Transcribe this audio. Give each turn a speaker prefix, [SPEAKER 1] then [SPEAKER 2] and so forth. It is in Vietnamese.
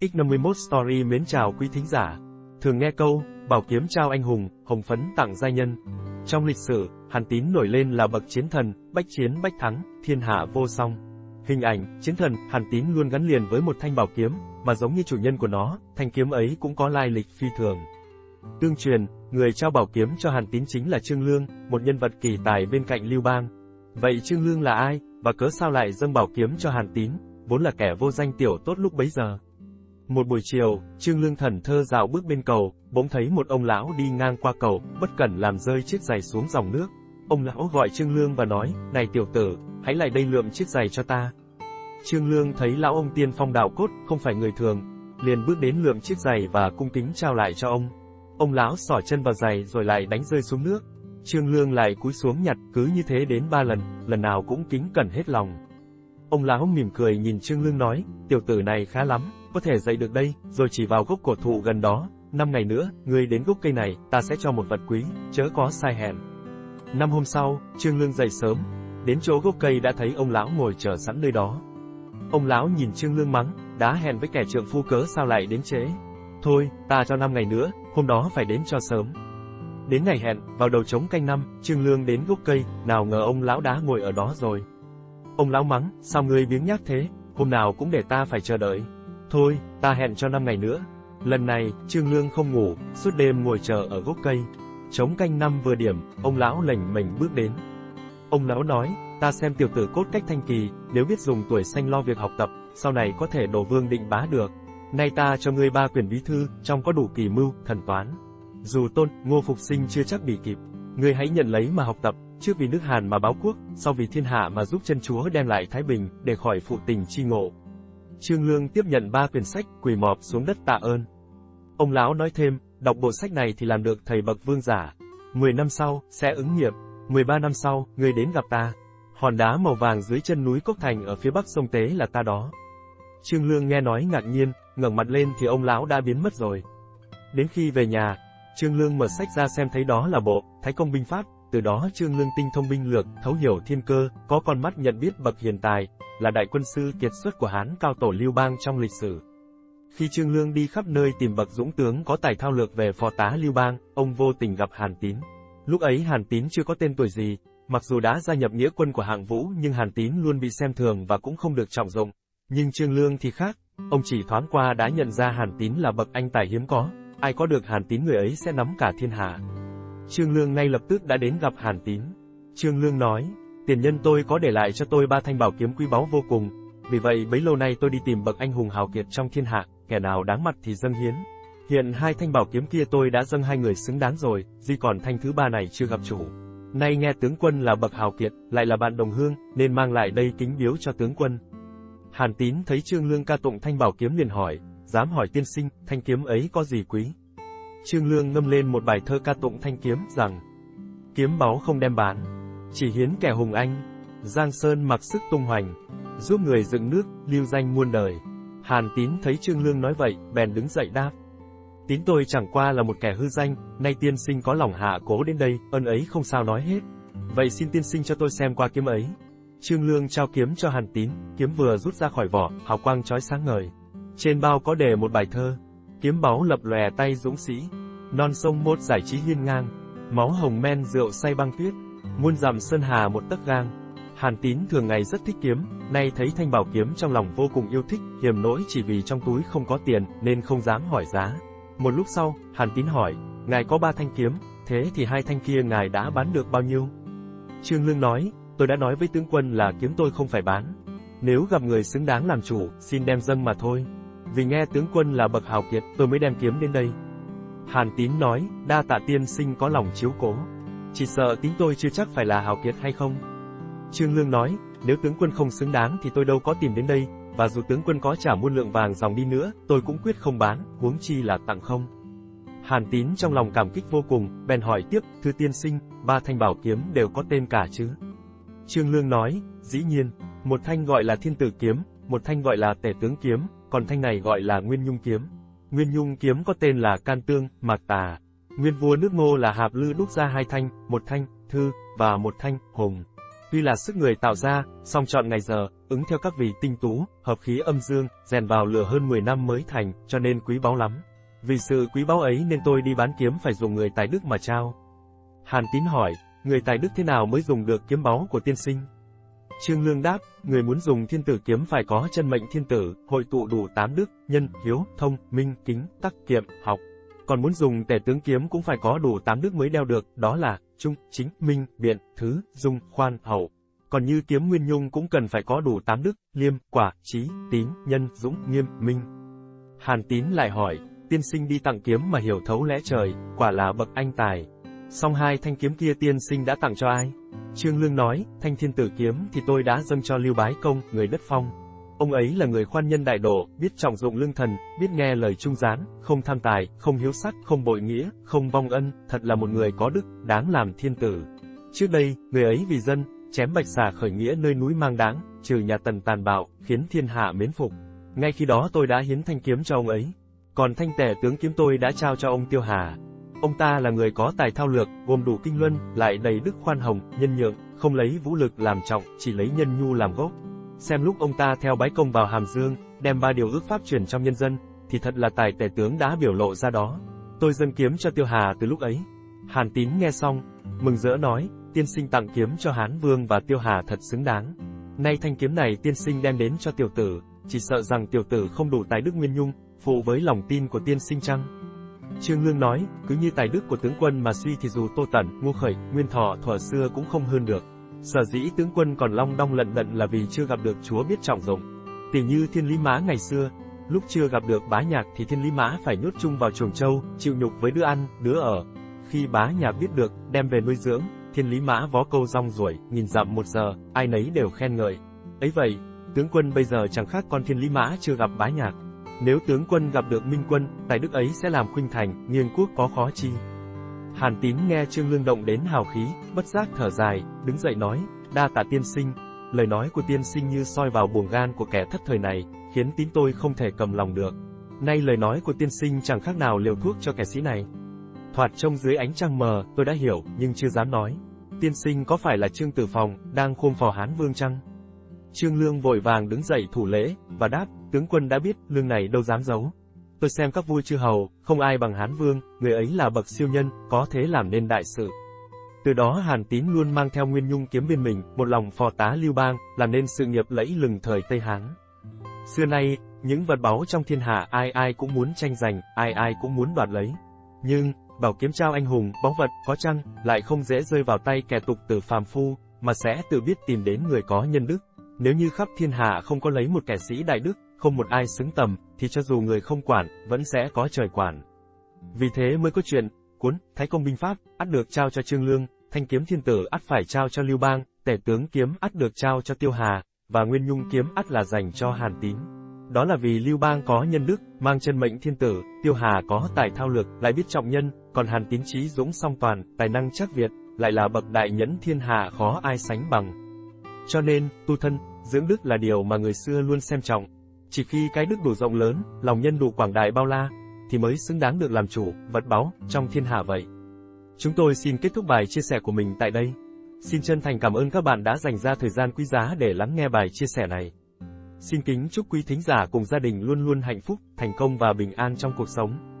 [SPEAKER 1] X51 Story mến chào quý thính giả. Thường nghe câu, bảo kiếm trao anh hùng, hồng phấn tặng giai nhân. Trong lịch sử, Hàn Tín nổi lên là bậc chiến thần, bách chiến bách thắng, thiên hạ vô song. Hình ảnh, chiến thần, Hàn Tín luôn gắn liền với một thanh bảo kiếm, mà giống như chủ nhân của nó, thanh kiếm ấy cũng có lai lịch phi thường. Tương truyền, người trao bảo kiếm cho Hàn Tín chính là Trương Lương, một nhân vật kỳ tài bên cạnh Lưu Bang. Vậy Trương Lương là ai, và cớ sao lại dâng bảo kiếm cho Hàn Tín, vốn là kẻ vô danh tiểu tốt lúc bấy giờ? Một buổi chiều, Trương Lương thần thơ dạo bước bên cầu, bỗng thấy một ông lão đi ngang qua cầu, bất cẩn làm rơi chiếc giày xuống dòng nước. Ông lão gọi Trương Lương và nói, này tiểu tử, hãy lại đây lượm chiếc giày cho ta. Trương Lương thấy lão ông tiên phong đạo cốt, không phải người thường, liền bước đến lượm chiếc giày và cung kính trao lại cho ông. Ông lão xỏ chân vào giày rồi lại đánh rơi xuống nước. Trương Lương lại cúi xuống nhặt, cứ như thế đến ba lần, lần nào cũng kính cẩn hết lòng. Ông lão mỉm cười nhìn Trương Lương nói, tiểu tử này khá lắm, có thể dậy được đây, rồi chỉ vào gốc cổ thụ gần đó, năm ngày nữa, ngươi đến gốc cây này, ta sẽ cho một vật quý, chớ có sai hẹn. Năm hôm sau, Trương Lương dậy sớm, đến chỗ gốc cây đã thấy ông lão ngồi chờ sẵn nơi đó. Ông lão nhìn Trương Lương mắng, đã hẹn với kẻ trượng phu cớ sao lại đến trễ. Thôi, ta cho năm ngày nữa, hôm đó phải đến cho sớm. Đến ngày hẹn, vào đầu trống canh năm, Trương Lương đến gốc cây, nào ngờ ông lão đã ngồi ở đó rồi. Ông lão mắng, sao ngươi biếng nhác thế, hôm nào cũng để ta phải chờ đợi. Thôi, ta hẹn cho năm ngày nữa. Lần này, Trương Lương không ngủ, suốt đêm ngồi chờ ở gốc cây. chống canh năm vừa điểm, ông lão lệnh mình bước đến. Ông lão nói, ta xem tiểu tử cốt cách thanh kỳ, nếu biết dùng tuổi xanh lo việc học tập, sau này có thể đổ vương định bá được. Nay ta cho ngươi ba quyển bí thư, trong có đủ kỳ mưu, thần toán. Dù tôn, ngô phục sinh chưa chắc bị kịp. Ngươi hãy nhận lấy mà học tập, trước vì nước Hàn mà báo quốc, sau vì thiên hạ mà giúp chân chúa đem lại Thái Bình, để khỏi phụ tình chi ngộ. Trương Lương tiếp nhận ba quyển sách, quỳ mọp xuống đất tạ ơn. Ông lão nói thêm, đọc bộ sách này thì làm được thầy bậc vương giả. Mười năm sau, sẽ ứng nghiệm. Mười ba năm sau, người đến gặp ta. Hòn đá màu vàng dưới chân núi Cốc Thành ở phía bắc sông Tế là ta đó. Trương Lương nghe nói ngạc nhiên, ngẩng mặt lên thì ông lão đã biến mất rồi. Đến khi về nhà, Trương Lương mở sách ra xem thấy đó là bộ Thái Công binh pháp, từ đó Trương Lương tinh thông binh lược, thấu hiểu thiên cơ, có con mắt nhận biết bậc hiền tài, là đại quân sư kiệt xuất của Hán cao tổ Lưu Bang trong lịch sử. Khi Trương Lương đi khắp nơi tìm bậc dũng tướng có tài thao lược về phò tá Lưu Bang, ông vô tình gặp Hàn Tín. Lúc ấy Hàn Tín chưa có tên tuổi gì, mặc dù đã gia nhập nghĩa quân của hạng vũ nhưng Hàn Tín luôn bị xem thường và cũng không được trọng dụng. Nhưng Trương Lương thì khác, ông chỉ thoáng qua đã nhận ra Hàn Tín là bậc anh tài hiếm có, ai có được Hàn Tín người ấy sẽ nắm cả thiên hạ. Trương Lương ngay lập tức đã đến gặp Hàn Tín. Trương Lương nói, tiền nhân tôi có để lại cho tôi ba thanh bảo kiếm quý báu vô cùng, vì vậy bấy lâu nay tôi đi tìm bậc anh hùng hào kiệt trong thiên hạ, kẻ nào đáng mặt thì dâng hiến. Hiện hai thanh bảo kiếm kia tôi đã dâng hai người xứng đáng rồi, duy còn thanh thứ ba này chưa gặp chủ. Nay nghe tướng quân là bậc hào kiệt, lại là bạn đồng hương, nên mang lại đây kính biếu cho tướng quân. Hàn Tín thấy Trương Lương ca tụng thanh bảo kiếm liền hỏi, dám hỏi tiên sinh, thanh kiếm ấy có gì quý? Trương Lương ngâm lên một bài thơ ca tụng thanh kiếm rằng, kiếm báu không đem bán, chỉ hiến kẻ hùng anh, Giang Sơn mặc sức tung hoành, giúp người dựng nước, lưu danh muôn đời. Hàn Tín thấy Trương Lương nói vậy, bèn đứng dậy đáp. Tín tôi chẳng qua là một kẻ hư danh, nay tiên sinh có lòng hạ cố đến đây, ơn ấy không sao nói hết. Vậy xin tiên sinh cho tôi xem qua kiếm ấy. Trương Lương trao kiếm cho Hàn Tín, kiếm vừa rút ra khỏi vỏ, hào quang chói sáng ngời. Trên bao có đề một bài thơ, kiếm báu lập lòe tay dũng sĩ, non sông mốt giải trí hiên ngang, máu hồng men rượu say băng tuyết, muôn dằm sơn hà một tấc gang. Hàn Tín thường ngày rất thích kiếm, nay thấy thanh bảo kiếm trong lòng vô cùng yêu thích, hiềm nỗi chỉ vì trong túi không có tiền nên không dám hỏi giá. Một lúc sau, Hàn Tín hỏi, ngài có ba thanh kiếm, thế thì hai thanh kia ngài đã bán được bao nhiêu? Trương Lương nói, tôi đã nói với tướng quân là kiếm tôi không phải bán. Nếu gặp người xứng đáng làm chủ, xin đem dâng mà thôi. Vì nghe tướng quân là bậc hào kiệt, tôi mới đem kiếm đến đây. Hàn Tín nói, đa tạ tiên sinh có lòng chiếu cố. Chỉ sợ tính tôi chưa chắc phải là hào kiệt hay không. Trương Lương nói, nếu tướng quân không xứng đáng thì tôi đâu có tìm đến đây, và dù tướng quân có trả muôn lượng vàng dòng đi nữa, tôi cũng quyết không bán, huống chi là tặng không. Hàn Tín trong lòng cảm kích vô cùng, bèn hỏi tiếp, thưa tiên sinh, ba thanh bảo kiếm đều có tên cả chứ? Trương Lương nói, dĩ nhiên, một thanh gọi là thiên tử kiếm, một thanh gọi là tể tướng kiếm, còn thanh này gọi là nguyên nhung kiếm. Nguyên nhung kiếm có tên là can tương, mạc tà. Nguyên vua nước ngô là hạp lư đúc ra hai thanh, một thanh, thư, và một thanh, hùng. Tuy là sức người tạo ra, song chọn ngày giờ, ứng theo các vị tinh tú, hợp khí âm dương, rèn vào lửa hơn 10 năm mới thành, cho nên quý báu lắm. Vì sự quý báu ấy nên tôi đi bán kiếm phải dùng người tài đức mà trao. Hàn Tín hỏi, người tài đức thế nào mới dùng được kiếm báu của tiên sinh? Trương Lương đáp, người muốn dùng thiên tử kiếm phải có chân mệnh thiên tử, hội tụ đủ tám đức, nhân, hiếu, thông, minh, kính, tắc, kiệm, học. Còn muốn dùng tể tướng kiếm cũng phải có đủ tám đức mới đeo được, đó là trung, chính, minh, biện, thứ, dung, khoan, hậu. Còn như kiếm nguyên nhung cũng cần phải có đủ tám đức, liêm, quả, trí, tín, nhân, dũng, nghiêm, minh. Hàn tín lại hỏi, tiên sinh đi tặng kiếm mà hiểu thấu lẽ trời, quả là bậc anh tài. Song hai thanh kiếm kia tiên sinh đã tặng cho ai? Trương Lương nói, thanh thiên tử kiếm thì tôi đã dâng cho Lưu Bái Công, người đất phong. Ông ấy là người khoan nhân đại độ, biết trọng dụng lương thần, biết nghe lời trung gián, không tham tài, không hiếu sắc, không bội nghĩa, không vong ân, thật là một người có đức, đáng làm thiên tử. Trước đây, người ấy vì dân, chém bạch xà khởi nghĩa nơi núi mang đáng, trừ nhà tần tàn bạo, khiến thiên hạ mến phục. Ngay khi đó tôi đã hiến thanh kiếm cho ông ấy. Còn thanh tẻ tướng kiếm tôi đã trao cho ông Tiêu Hà. Ông ta là người có tài thao lược, gồm đủ kinh luân, lại đầy đức khoan hồng, nhân nhượng, không lấy vũ lực làm trọng, chỉ lấy nhân nhu làm gốc. Xem lúc ông ta theo bái công vào Hàm Dương, đem ba điều ước pháp truyền trong nhân dân, thì thật là tài tể tướng đã biểu lộ ra đó. Tôi dâng kiếm cho Tiêu Hà từ lúc ấy. Hàn Tín nghe xong, mừng rỡ nói, tiên sinh tặng kiếm cho Hán Vương và Tiêu Hà thật xứng đáng. Nay thanh kiếm này tiên sinh đem đến cho tiểu tử, chỉ sợ rằng tiểu tử không đủ tài đức nguyên nhung, phụ với lòng tin của tiên sinh chăng? Trương Lương nói, cứ như tài đức của tướng quân mà suy thì dù Tô Tẩn, Ngô Khởi, Nguyên Thọ thuở xưa cũng không hơn được. Sở dĩ tướng quân còn long đong lận đận là vì chưa gặp được chúa biết trọng dụng. Tỷ như thiên lý mã ngày xưa, lúc chưa gặp được bá nhạc thì thiên lý mã phải nhốt chung vào chuồng châu, chịu nhục với đứa ăn, đứa ở. Khi bá nhạc biết được, đem về nuôi dưỡng, thiên lý mã vó câu rong ruổi, nghìn dặm một giờ, ai nấy đều khen ngợi. Ấy vậy, tướng quân bây giờ chẳng khác con thiên lý mã chưa gặp bá nhạc. Nếu tướng quân gặp được minh quân, tài đức ấy sẽ làm khuynh thành, nghiêng quốc có khó chi. Hàn tín nghe Trương Lương động đến hào khí, bất giác thở dài, đứng dậy nói, đa tạ tiên sinh. Lời nói của tiên sinh như soi vào buồng gan của kẻ thất thời này, khiến tín tôi không thể cầm lòng được. Nay lời nói của tiên sinh chẳng khác nào liều thuốc cho kẻ sĩ này. Thoạt trông dưới ánh trăng mờ, tôi đã hiểu, nhưng chưa dám nói. Tiên sinh có phải là Trương Tử Phòng, đang khôn phò Hán Vương chăng? Trương Lương vội vàng đứng dậy thủ lễ, và đáp, tướng quân đã biết, lương này đâu dám giấu. Tôi xem các vua chư hầu, không ai bằng Hán Vương, người ấy là bậc siêu nhân, có thế làm nên đại sự. Từ đó Hàn Tín luôn mang theo Nguyên Nhung kiếm bên mình, một lòng phò tá Lưu Bang, làm nên sự nghiệp lẫy lừng thời Tây Hán. Xưa nay, những vật báu trong thiên hạ ai ai cũng muốn tranh giành, ai ai cũng muốn đoạt lấy. Nhưng, bảo kiếm trao anh hùng, báu vật, có chăng, lại không dễ rơi vào tay kẻ tục tử phàm phu, mà sẽ tự biết tìm đến người có nhân đức. Nếu như khắp thiên hạ không có lấy một kẻ sĩ đại đức, không một ai xứng tầm, thì cho dù người không quản, vẫn sẽ có trời quản. Vì thế mới có chuyện, cuốn, Thái Công Binh Pháp, ắt được trao cho Trương Lương, thanh kiếm thiên tử ắt phải trao cho Lưu Bang, tể tướng kiếm ắt được trao cho Tiêu Hà, và Nguyên Nhung kiếm ắt là dành cho Hàn Tín. Đó là vì Lưu Bang có nhân đức, mang chân mệnh thiên tử, Tiêu Hà có tài thao lược, lại biết trọng nhân, còn Hàn Tín trí dũng song toàn, tài năng chắc Việt, lại là bậc đại nhẫn thiên hạ khó ai sánh bằng. Cho nên, tu thân, dưỡng đức là điều mà người xưa luôn xem trọng. Chỉ khi cái đức đủ rộng lớn, lòng nhân đủ quảng đại bao la, thì mới xứng đáng được làm chủ, vật báu, trong thiên hạ vậy. Chúng tôi xin kết thúc bài chia sẻ của mình tại đây. Xin chân thành cảm ơn các bạn đã dành ra thời gian quý giá để lắng nghe bài chia sẻ này. Xin kính chúc quý thính giả cùng gia đình luôn luôn hạnh phúc, thành công và bình an trong cuộc sống.